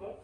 bon.